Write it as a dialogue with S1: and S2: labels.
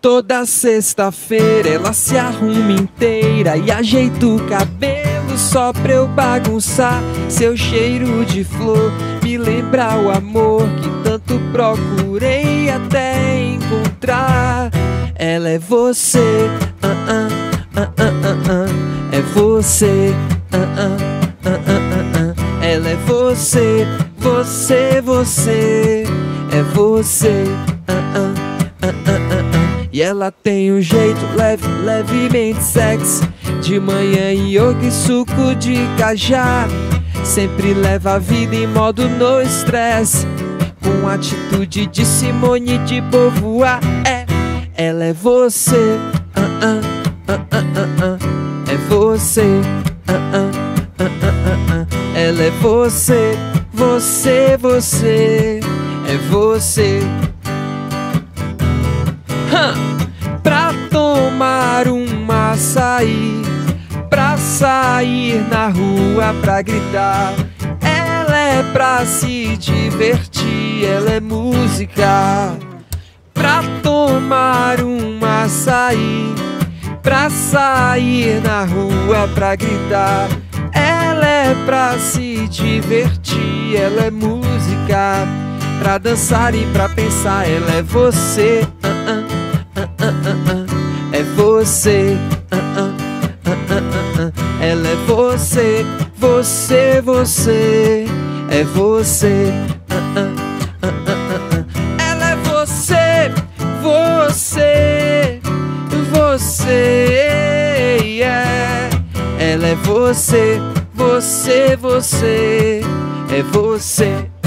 S1: Toda sexta-feira ela se arruma inteira e ajeita o cabelo só pra eu bagunçar. Seu cheiro de flor me lembra o amor que tanto procurei até encontrar. Ela é você, uh -uh, uh é você, ela é você, você, você, é você. E ela tem um jeito leve, levemente sexy. De manhã yoga e suco de cajá. Sempre leva a vida em modo no estresse Com atitude de Simone de Beauvoir. É, ela é você. Uh -uh, uh É você. Ela é você, você, você. É você Pra tomar um açaí Pra sair na rua pra gritar Ela é pra se divertir Ela é música. Pra tomar um açaí Pra sair na rua pra gritar Ela é pra se divertir Ela é música. Pra dançar e pra pensar Ela é você é você. Ela é você, você, você. É você. Ela é você, você, você. Yeah. Ela é você, você, você. É você.